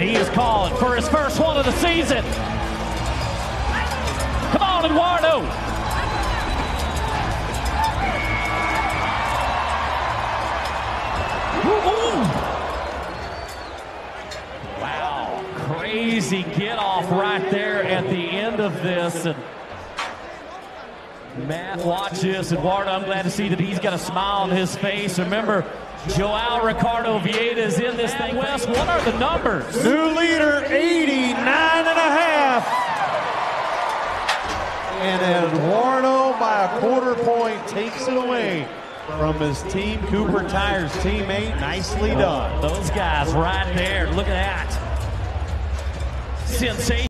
And he is calling for his first one of the season. Come on, Eduardo. Wow, crazy get off right there at the end of this. And Matt, watch this. Eduardo, I'm glad to see that he's got a smile on his face. Remember, Joao Ricardo Vieira is in this thing. Wes, what are the numbers? New leader, 89 and a half. And Eduardo, by a quarter point, takes it away from his team, Cooper Tires teammate. Nicely done. Those guys right there. Look at that. Sensation.